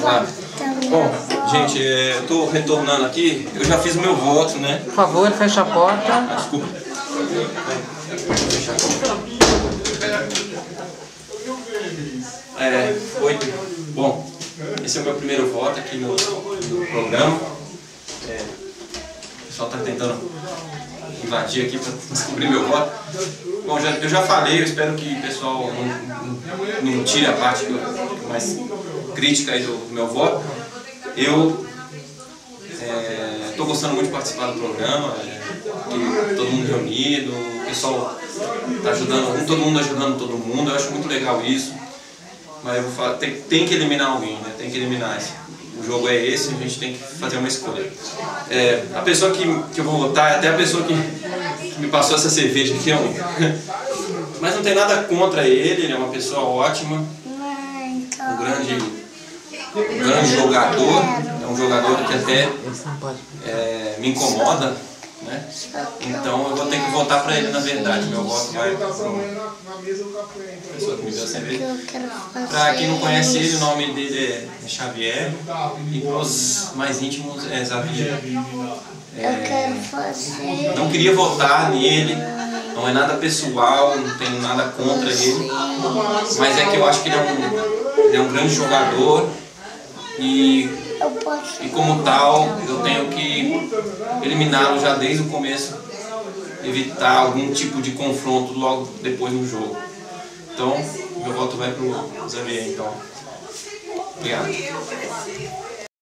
Claro. Bom, gente, é, eu tô retornando aqui. Eu já fiz o meu voto, né? Por favor, fecha a porta. Ah, desculpa. É, oi. Bom, esse é o meu primeiro voto aqui no, no programa. É, o pessoal tá tentando invadir aqui para descobrir meu voto. Bom, já, eu já falei, eu espero que o pessoal não, não, não tire a parte que eu, mais crítica aí do, meu voto. Eu estou é, gostando muito de participar do programa, é, todo mundo reunido, o pessoal está ajudando, todo mundo ajudando todo mundo, eu acho muito legal isso. Mas eu vou falar, tem, tem que eliminar alguém, né? Tem que eliminar esse. O jogo é esse, a gente tem que fazer uma escolha. É, a pessoa que, que eu vou votar é até a pessoa que, que me passou essa cerveja aqui, é um, mas não tem nada contra ele, ele é uma pessoa ótima, um grande, um grande jogador, é um jogador que até é, me incomoda, né? Então eu vou ter que votar para ele na verdade, meu voto vai para pessoa que me deu cerveja. Para quem não conhece ele, o nome dele é Xavier e para os mais íntimos é Xavier. É, não queria votar nele, não é nada pessoal, não tenho nada contra ele, mas é que eu acho que ele é um, ele é um grande jogador e, e como tal eu tenho que eliminá-lo já desde o começo, evitar algum tipo de confronto logo depois no jogo. Então, meu voto vai para o Xavier, então. Obrigado.